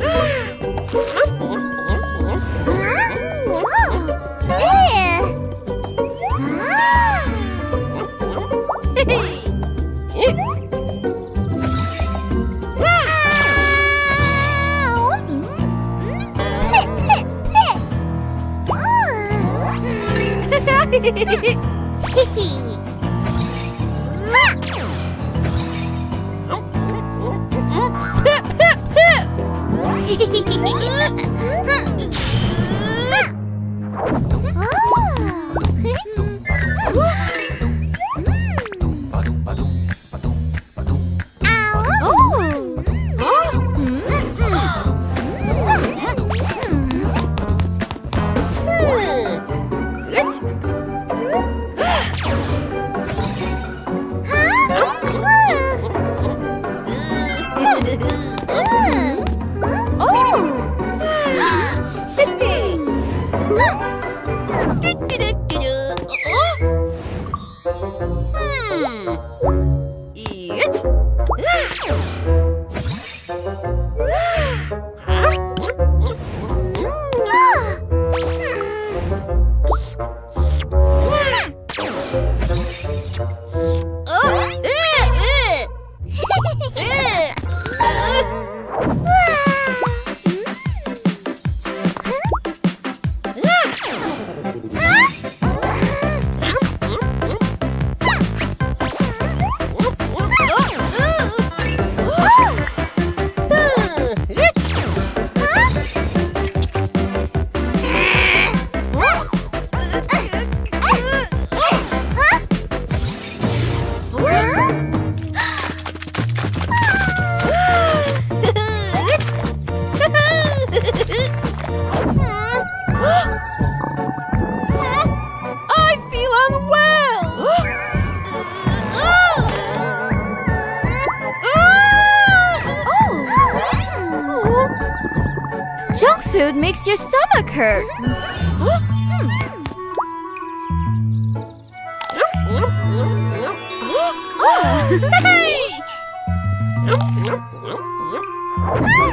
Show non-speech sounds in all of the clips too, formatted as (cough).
아!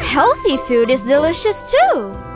Healthy food is delicious too.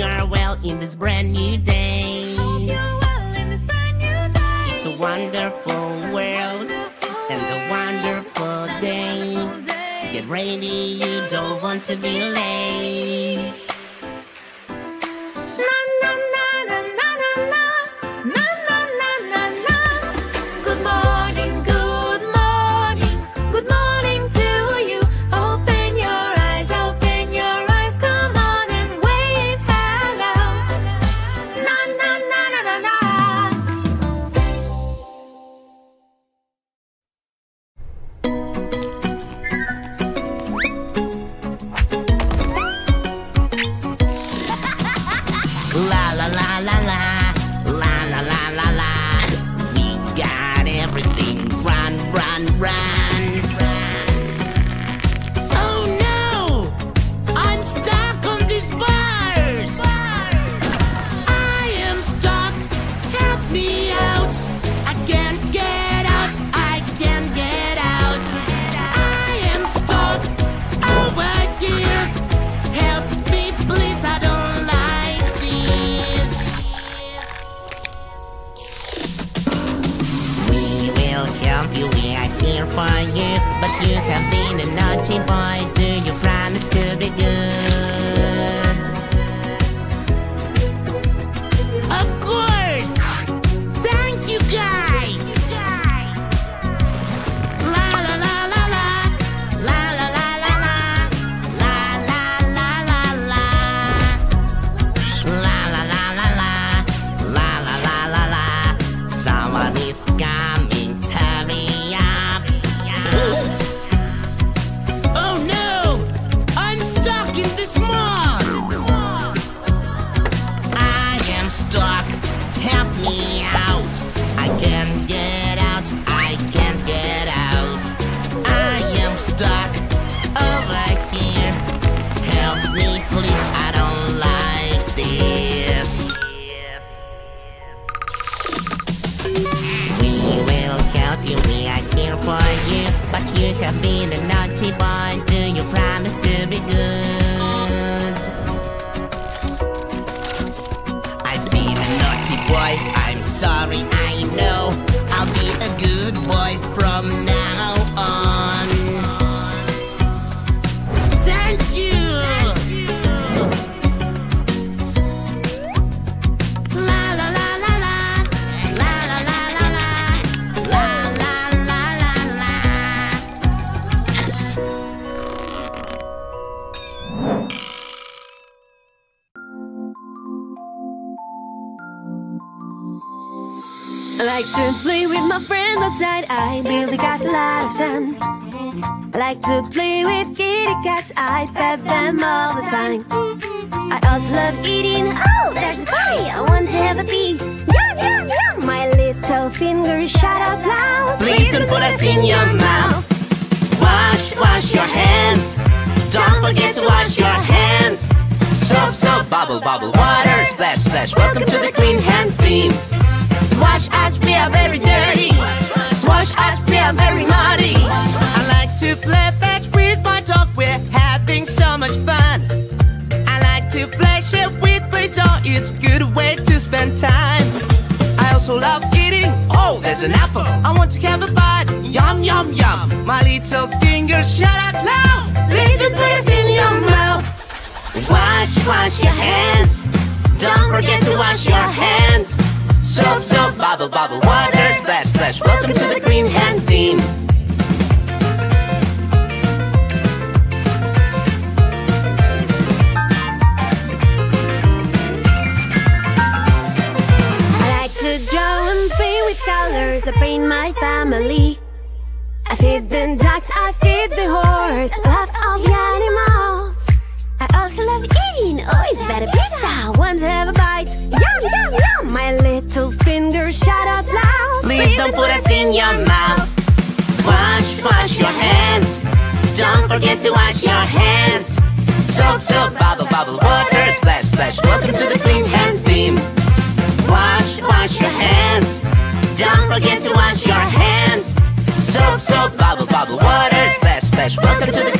I hope you are well in this brand new day. Hope you're well in this brand new day. It's a wonderful world and a wonderful day. Get ready, you don't want to be late. Build a castle out of sand. I like to play with kitty cats. I pet them all the time. I also love eating. Oh, there's a pie. I want to have a piece. Yum, yum, yum. My little fingers shout out loud. Please don't put us in your mouth. Wash, wash your hands. Don't forget to wash your hands. Soap, soap, bubble, bubble, water, splash, splash. Welcome to the clean hands team. Wash us, we are very dirty. Wash us, we are very naughty. I like to play fetch with my dog. We're having so much fun. I like to play shit with my dog. It's a good way to spend time. I also love eating. Oh, there's an apple. I want to have a bite. Yum, yum, yum. My little fingers shout out loud. Please don't put us in your mouth. Wash, wash your hands. Don't forget to wash your hands. Soap, soap, bubble, bubble, water, splash, splash. Welcome to the clean hands team. I like to draw and play with colors. I paint my family. I feed the ducks, I feed the horse. I love all the animals. I also love eating. It's better pizza. Want to have a bite? My little fingers shout out loud. Please don't put us in your mouth. Wash, wash your hands. Don't forget to wash your hands. Soap, soap, bubble, bubble, water, splash, splash. Welcome to the clean hands team. Wash, wash your hands. Don't forget to wash your hands. Soap, soap, bubble, bubble, water, splash, splash. Welcome to the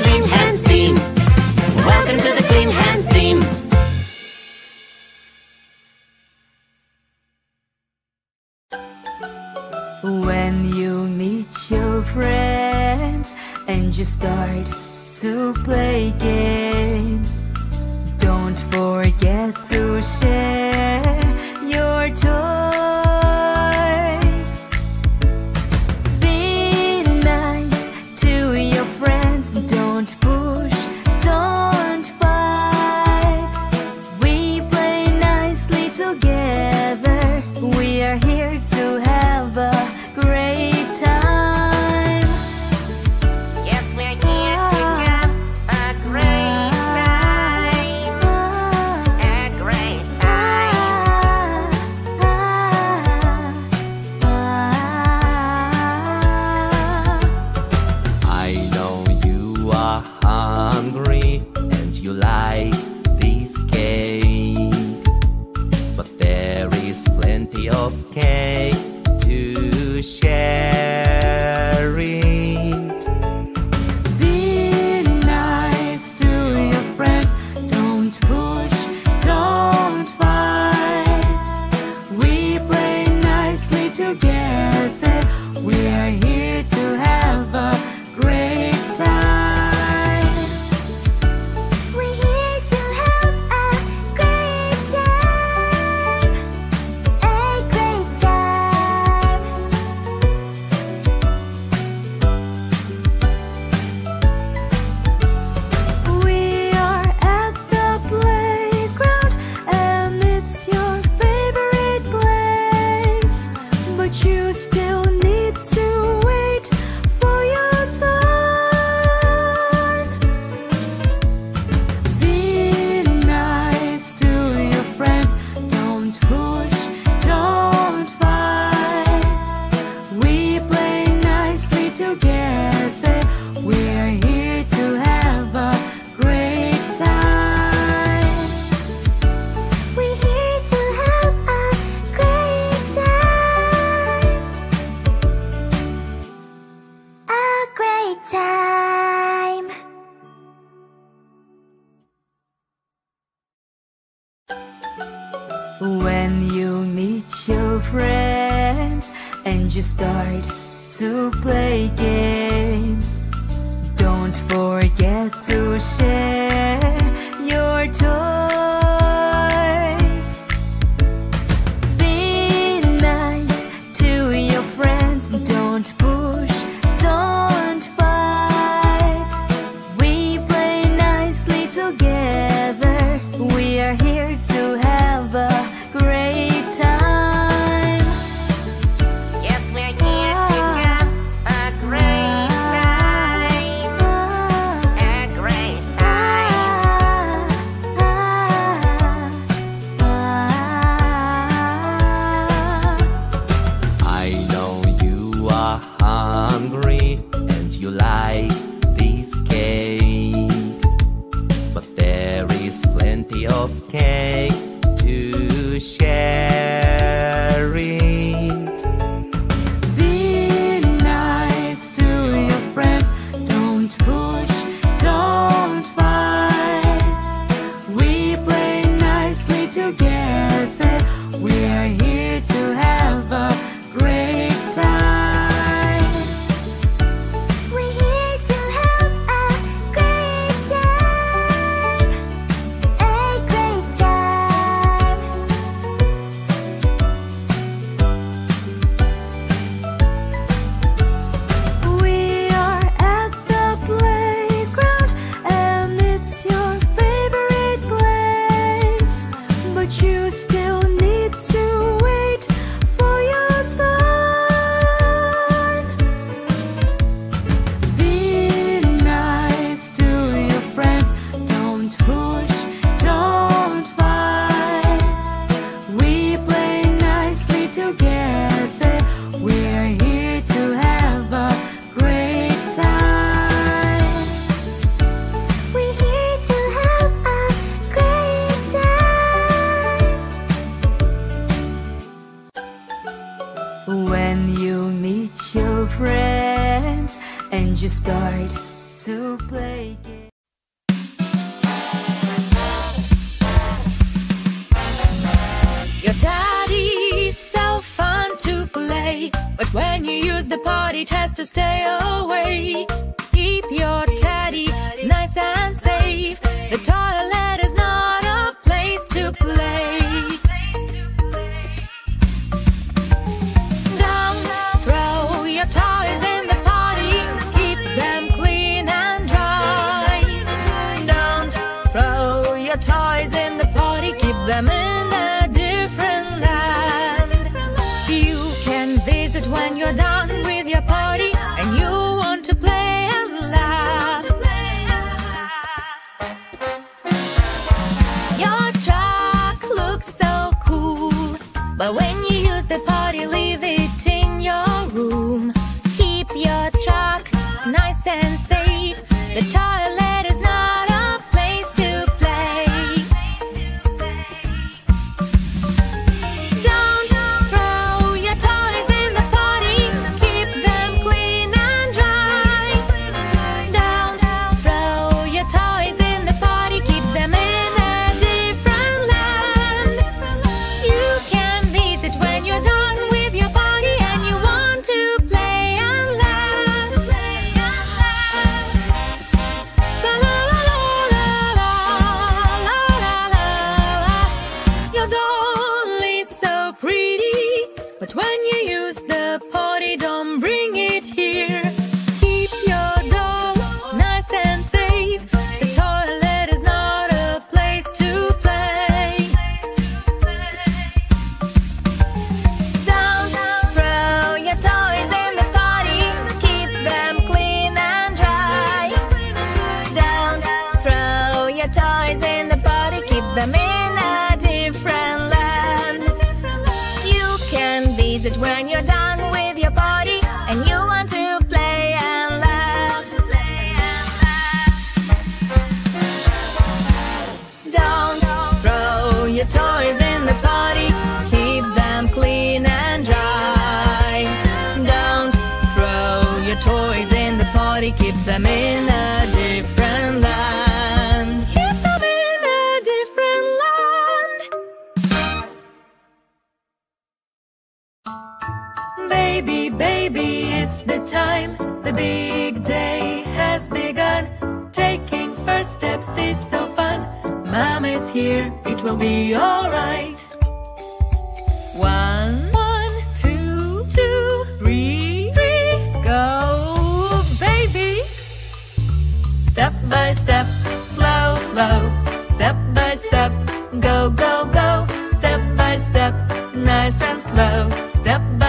you start to play games? Your daddy's so fun to play, but when you use the pot, it has to stay away. Keep your teddy nice and safe. The toilet slow. Step by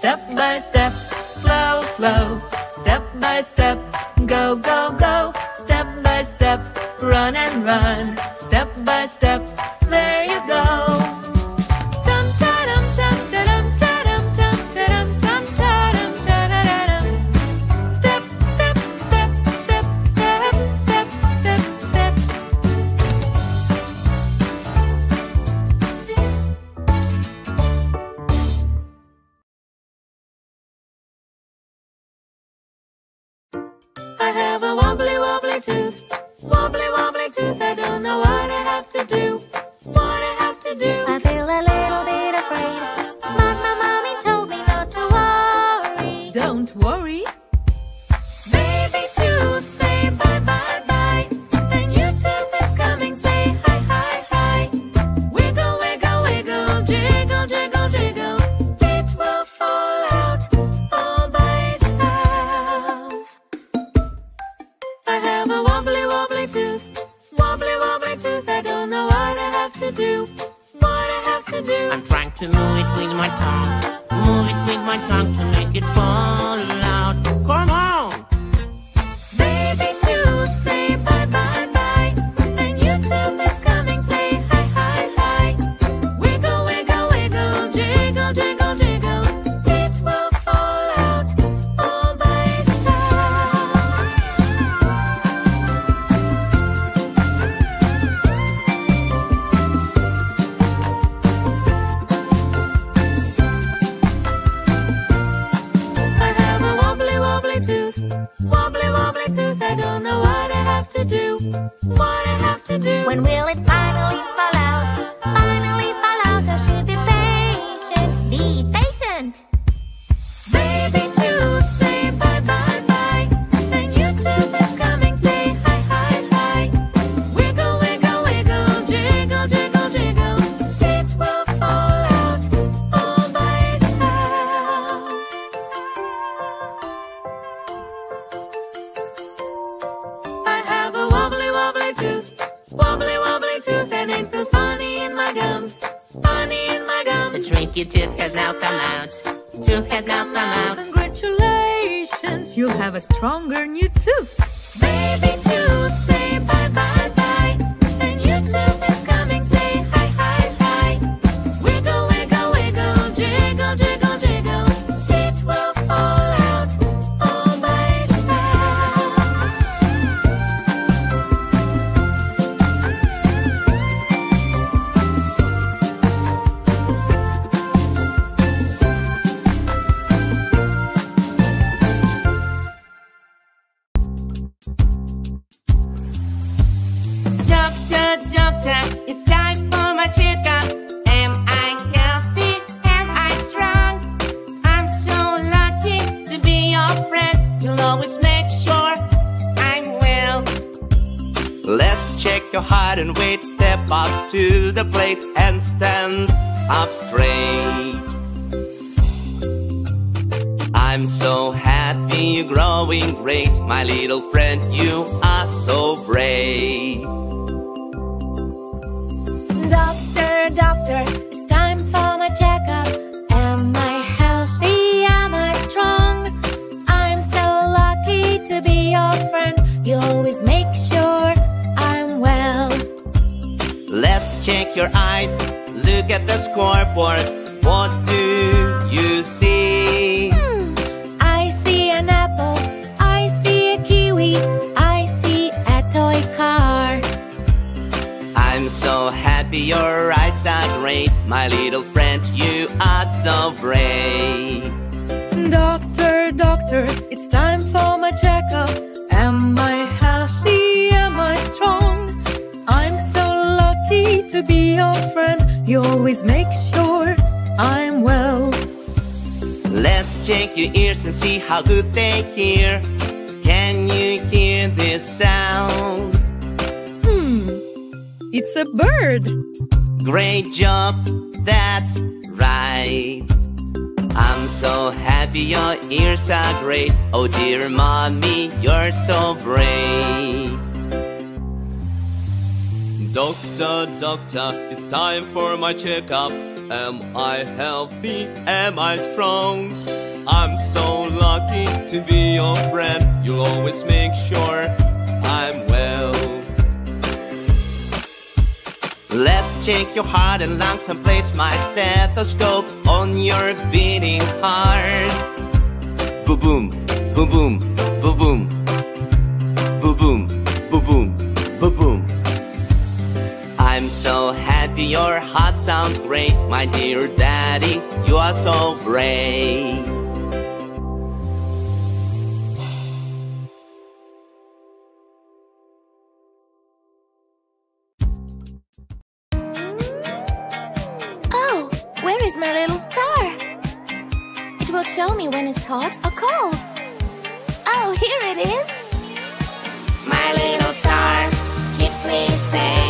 Step by step, slow, slow. Step by step, go, go, go. Step by step, run and run. my little friend, you are so brave. Doctor, doctor, it's time for my checkup. Am I healthy? Am I strong? I'm so lucky to be your friend. You always make sure I'm well. Let's check your eyes. Look at the scoreboard your ears and see how good they hear. Can you hear this sound? Hmm, it's a bird. Great job, that's right. I'm so happy your ears are great. Oh dear mommy, you're so brave. Doctor, doctor, it's time for my checkup. Am I healthy? Am I strong? I'm so lucky to be your friend. You'll always make sure I'm well. Let's check your heart and lungs and place my stethoscope on your beating heart. Boom, boom, boom, boom, boom, boom, boom, boom, boom, boom, boom, boom. I'm so happy your heart sounds great, my dear daddy. You are so brave. hot or cold. Oh, here it is. My little star keeps me safe.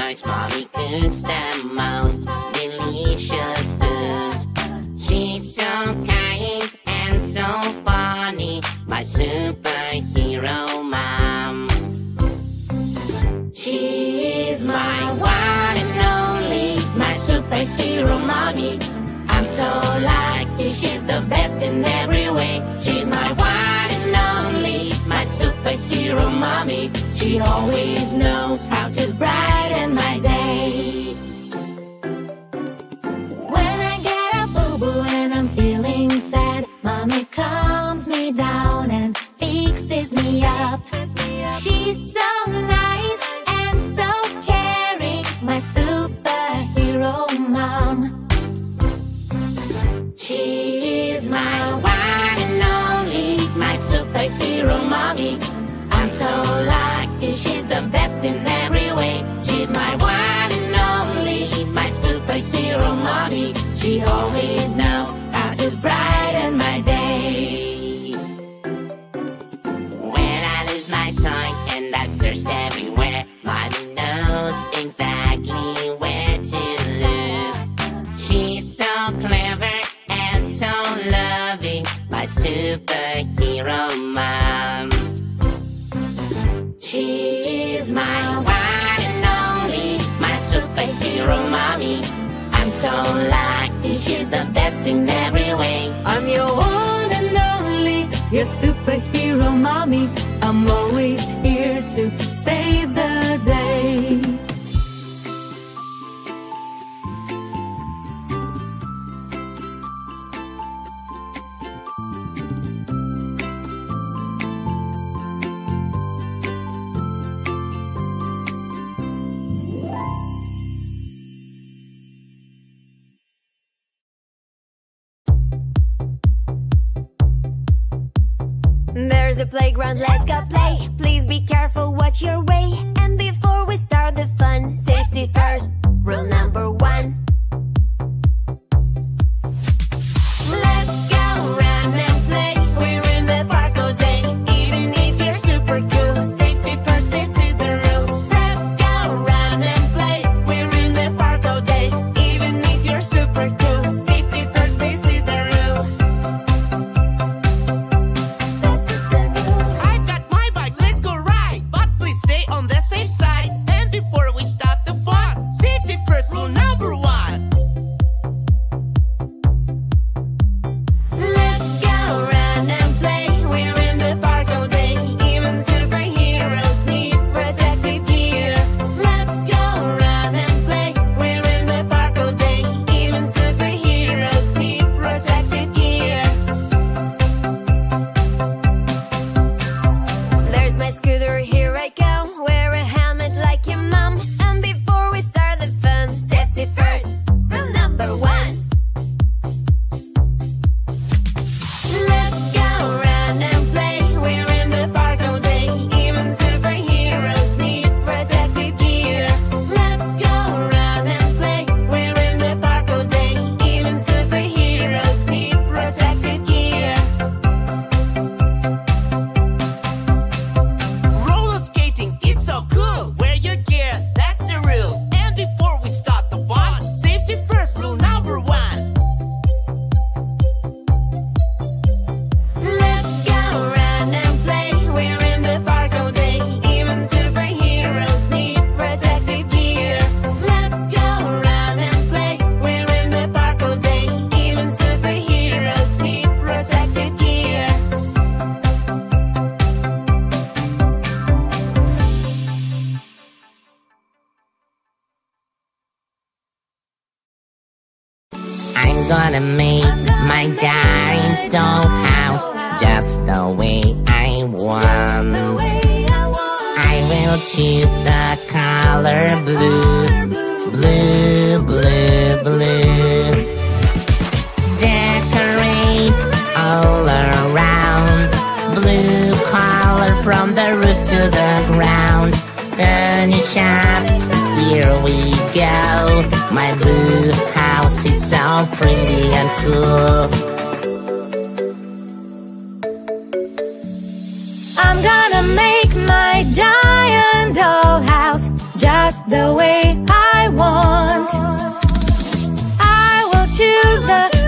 nice mommy cooks the most delicious food. She's so kind and so funny, my superhero mom. She is my one and only, my superhero mommy. I'm so lucky, she's the best in every way. She's my one and only, my superhero mommy. She always knows how to brighten my day. your superhero mommy. I'm always here to save the day. a playground, let's go play. Please be careful, watch your way. And before we start the fun, safety first, rule 9. I'm gonna make my giant dollhouse just the way I want. I will choose the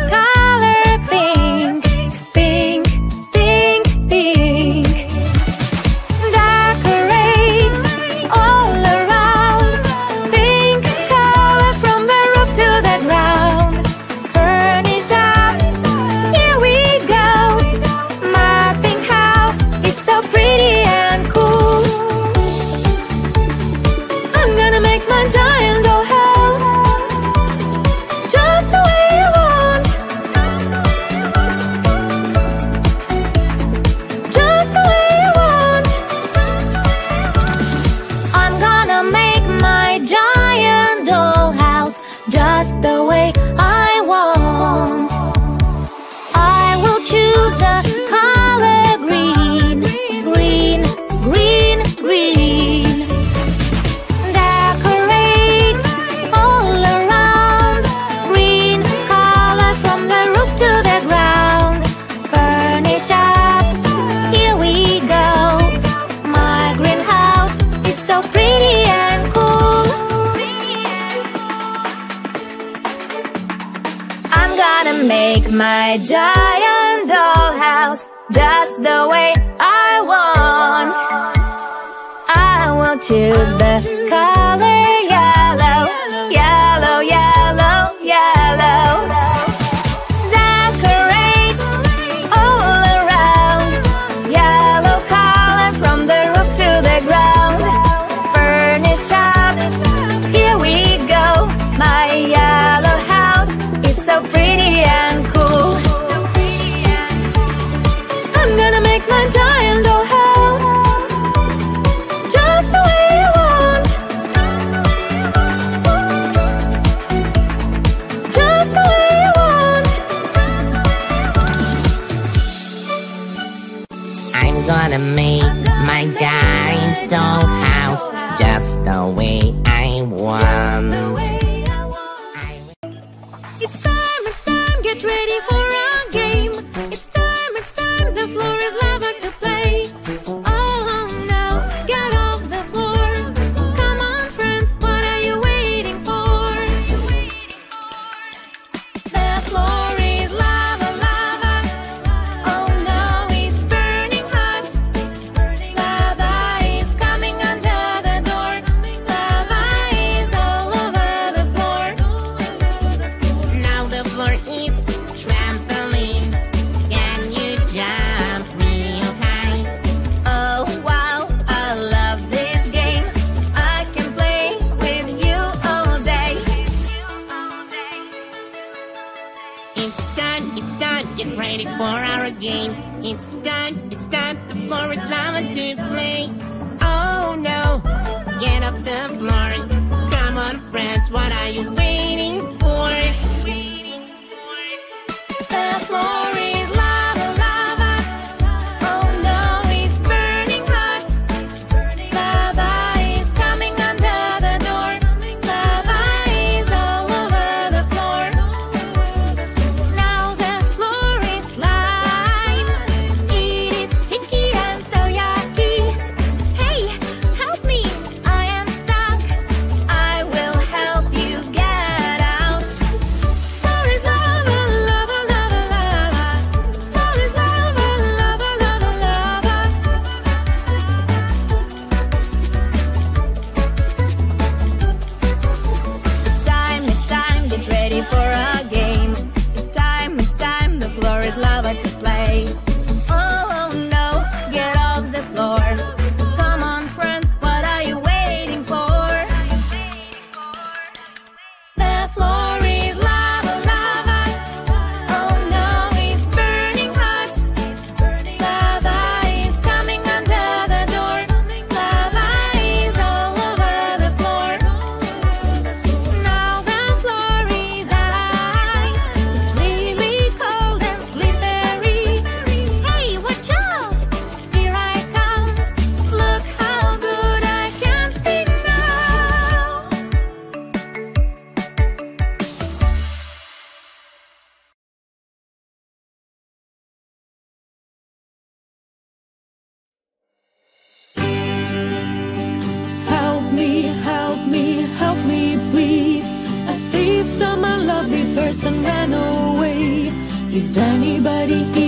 my giant dollhouse just the way I want. I will choose the Is anybody here?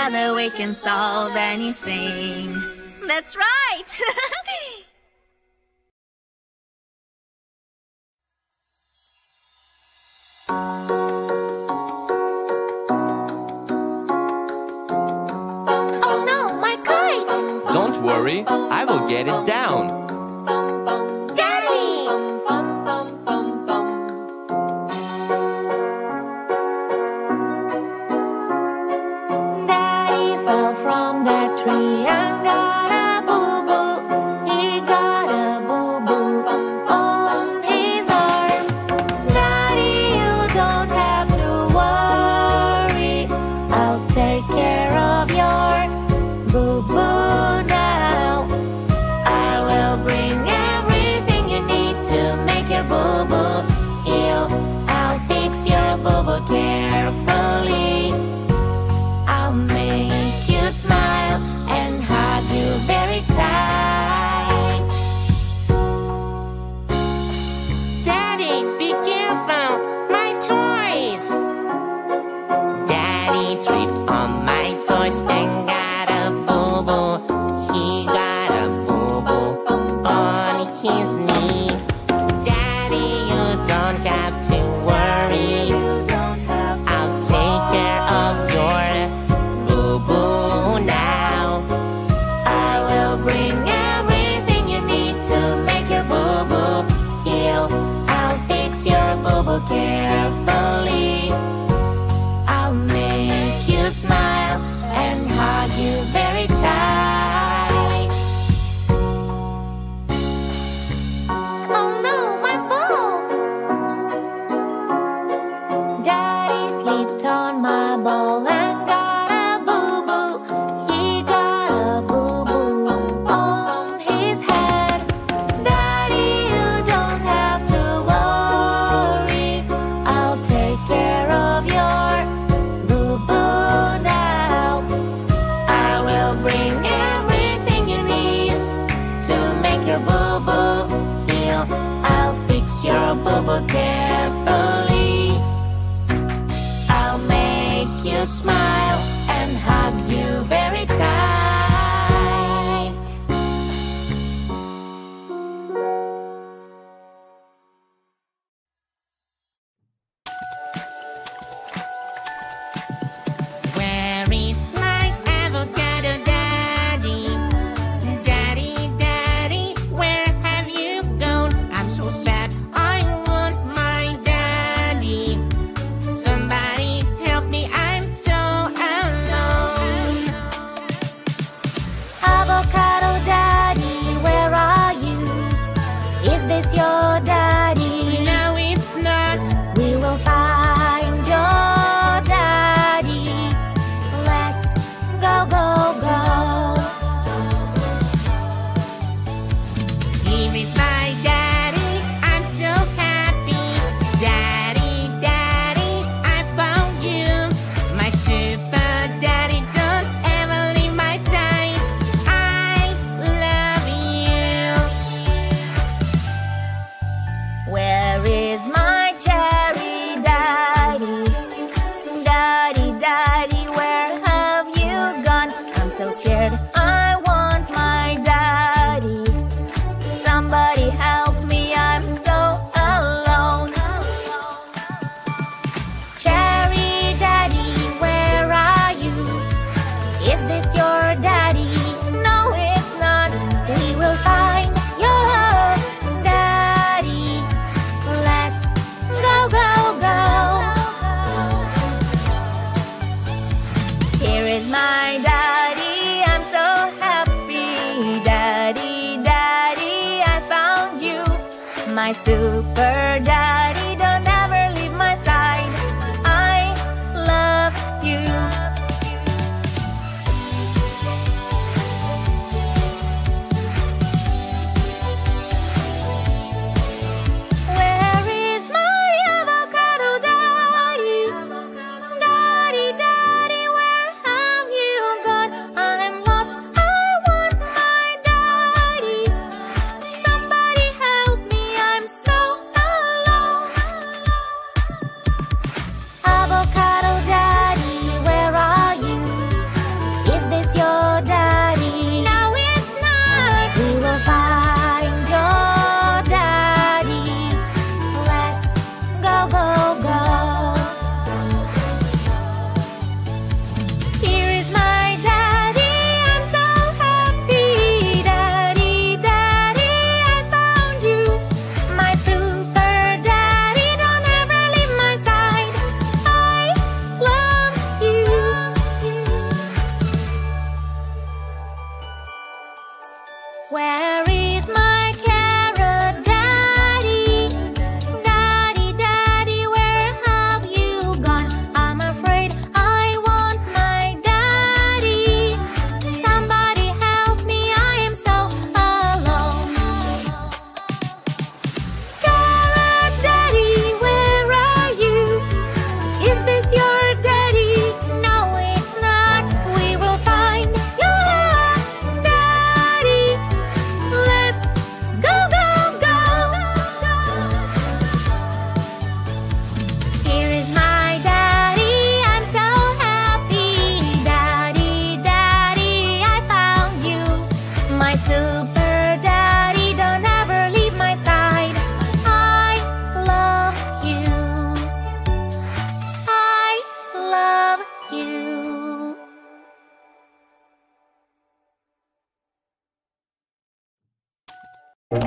Together we can solve anything. That's right! (laughs) oh no, my kite! Don't worry, I will get it down.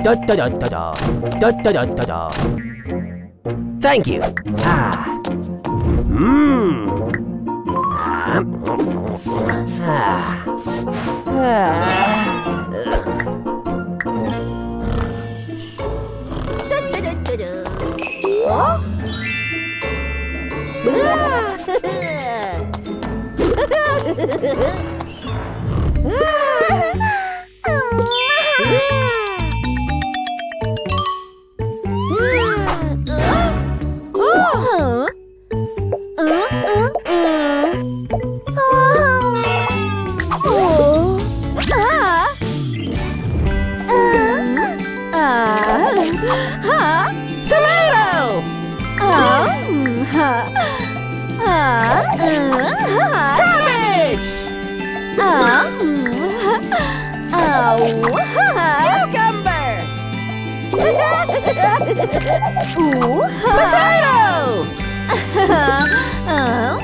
Da da da da da. Da da da da da. Thank you. Ah. Mmm. Ah. Ah. Ah. Huh? Ah! Ooh, potato! oh, (laughs)